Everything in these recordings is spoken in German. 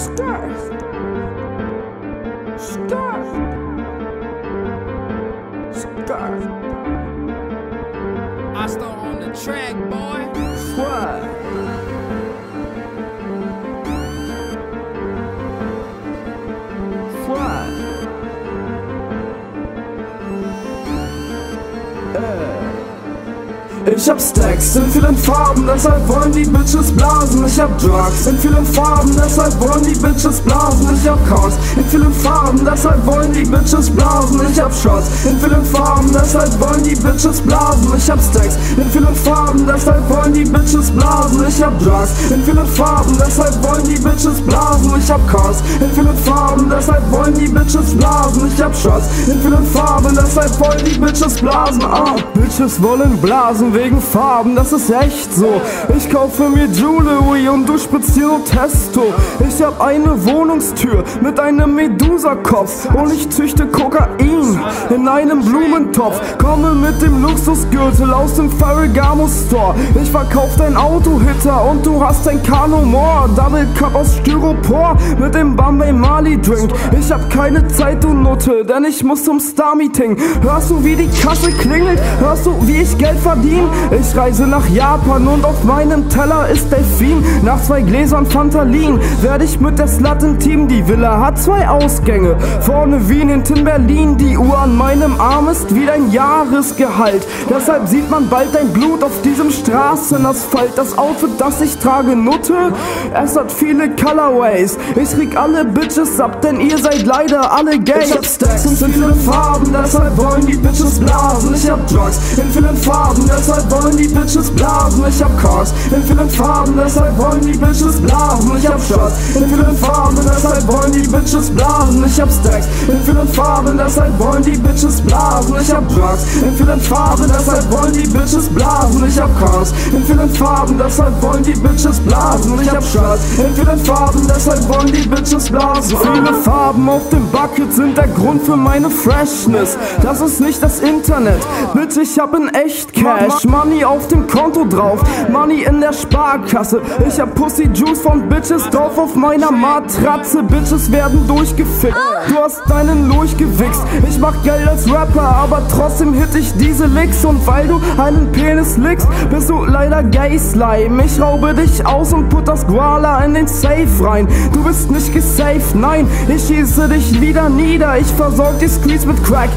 Stir. Scarf. Scarf. I start on the track, boy. Ich hab Stacks in vielen Farben, deshalb wollen die Bitches blasen. Ich hab Drugs in vielen Farben, deshalb wollen die Bitches blasen. Ich hab Cars in vielen Farben, deshalb wollen die Bitches blasen. Ich hab Shots in vielen Farben, deshalb wollen die Bitches blasen. Ich hab Stacks in vielen Farben, deshalb wollen die Bitches blasen. Ich hab Drugs in vielen Farben, deshalb wollen die Bitches blasen. Ich hab Cars in vielen Farben, deshalb wollen die Bitches blasen. Ich hab Shots in vielen Farben, deshalb wollen die Bitches blasen. Ah, Bitches wollen blasen wegen Farben, das ist echt so. Ich kaufe mir Jewelry und du spritzt dir nur Testo. Ich hab eine Wohnungstür mit einem Medusa-Kopf und ich züchte Kokain in einem Blumentopf. Komme mit dem Luxusgürtel aus dem Ferragamo Store. Ich verkauf dein Auto-Hitter und du hast ein Kano More. Double Cup aus Styropor mit dem Bombay Mali Drink. Ich hab keine Zeit, du Nutte, denn ich muss zum Star-Meeting. Hörst du, wie die Kasse klingelt? Hörst du, wie ich Geld verdiene? Ich reise nach Japan und auf meinem Teller ist Delfin. Nach zwei Gläsern Fantalin werde ich mit der Slut im Team. Die Villa hat zwei Ausgänge. Vorne Wien, hinten Berlin. Die Uhr an meinem Arm ist wie dein Jahresgehalt. Deshalb sieht man bald dein Blut auf diesem Straßenasphalt. Das Outfit, das ich trage, Nutte, es hat viele Colorways. Ich krieg alle Bitches ab, denn ihr seid leider alle gay. Ich hab Stacks in vielen Farben, deshalb wollen die Bitches blasen. Ich hab Drugs in vielen Farben, deshalb wollen die Bitches blasen. Ich hab Cars in vielen Farben, deshalb wollen die Bitches blasen. Ich hab Shots in vielen Farben, deshalb Bitches blasen. Ich hab Stacks in vielen Farben, deshalb wollen die Bitches blasen. Ich hab Drugs in vielen Farben, deshalb wollen die Bitches blasen. Ich hab Cars in vielen Farben, deshalb wollen die Bitches blasen. Ich hab Shots in vielen Farben, deshalb wollen die Bitches blasen. Viele Farben auf dem Bucket sind der Grund für meine Freshness. Das ist nicht das Internet, bitte, ich hab in echt Cash. Money auf dem Konto drauf, Money in der Sparkasse. Ich hab Pussy Juice von Bitches drauf auf meiner Matratze. Bitches werden durchgefickt. Du hast deinen Lurch gewichst. Ich mach Geld als Rapper, aber trotzdem hit ich diese Licks. Und weil du einen Penis lickst, bist du leider Gay Slime. Ich raube dich aus und put das Guala in den Safe rein. Du bist nicht gesaved, nein, ich schieße dich wieder nieder. Ich versorg die Streets mit Crack.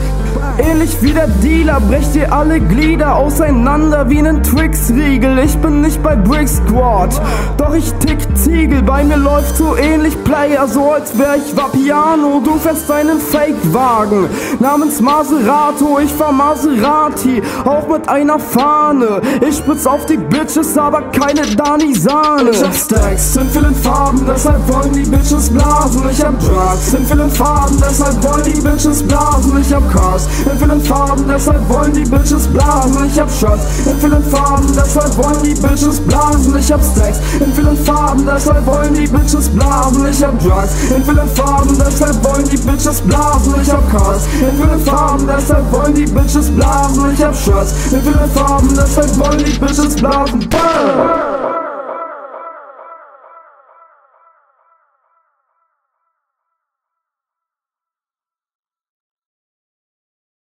Ähnlich wie der Dealer brecht ihr alle Glieder auseinander wie nen Tricks-Riegel. Ich bin nicht bei Brick Squad, doch ich tick Ziegel. Bei mir läuft so ähnlich Player, so als wär ich Vapiano. Du fährst einen Fake-Wagen namens Maserato. Ich fahr Maserati, auch mit einer Fahne. Ich spritz auf die Bitches, aber keine Dani-Sahne. Ich hab Stacks in vielen Farben, deshalb wollen die Bitches blasen. Ich hab Drugs in vielen Farben, deshalb wollen die Bitches blasen. Ich hab Cars in vielen Farben, deshalb wollen die Bitches blasen. Ich hab Shots in vielen Farben, deshalb wollen die Bitches blasen. Ich hab Stacks in vielen Farben, deshalb wollen die Bitches blasen. Ich hab Drugs in vielen Farben, deshalb wollen die Bitches blasen. Ich hab Cars in vielen Farben, deshalb wollen die Bitches blasen. Ich hab Shots in vielen Farben, deshalb wollen die Bitches blasen. Brr.